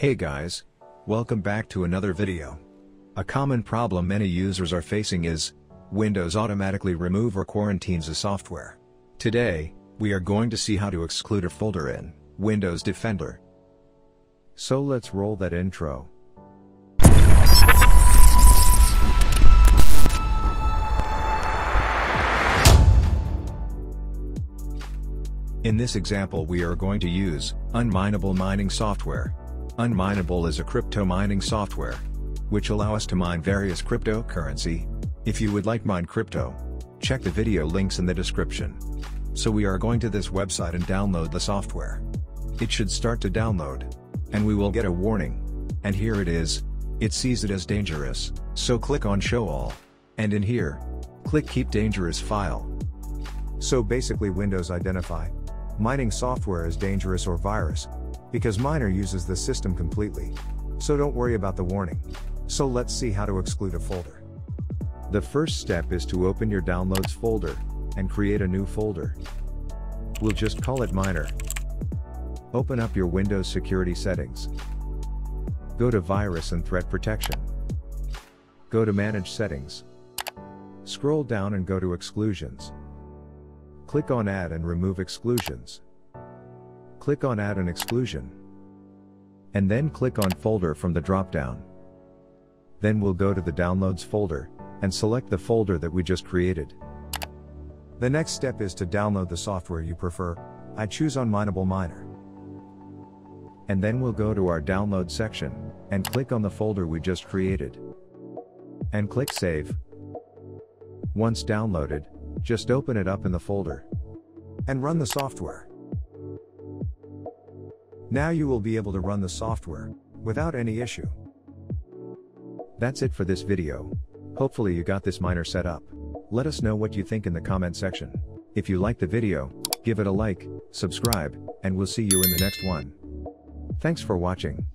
Hey guys! Welcome back to another video. A common problem many users are facing is, Windows automatically remove or quarantines a software. Today, we are going to see how to exclude a folder in Windows Defender. So let's roll that intro. In this example we are going to use unMineable mining software. unMineable is a crypto mining software which allow us to mine various cryptocurrency. If you would like mine crypto, check the video links in the description. So we are going to this website and download the software. It should start to download. And we will get a warning. And here it is. It sees it as dangerous, so click on show all. And in here, click keep dangerous file. So basically Windows identify mining software is dangerous or virus, because miner uses the system completely. So don't worry about the warning. So let's see how to exclude a folder. The first step is to open your downloads folder, and create a new folder. We'll just call it miner. Open up your Windows security settings. Go to virus and threat protection. Go to manage settings. Scroll down and go to exclusions. Click on Add and remove exclusions. Click on Add an exclusion. And then click on Folder from the drop-down. Then we'll go to the Downloads folder, and select the folder that we just created. The next step is to download the software you prefer, I choose unMineable Miner. And then we'll go to our Download section, and click on the folder we just created. And click Save. Once downloaded, just open it up in the folder. And run the software. Now you will be able to run the software, without any issue. That's it for this video. Hopefully you got this miner set up. Let us know what you think in the comment section. If you like the video, give it a like, subscribe, and we'll see you in the next one. Thanks for watching.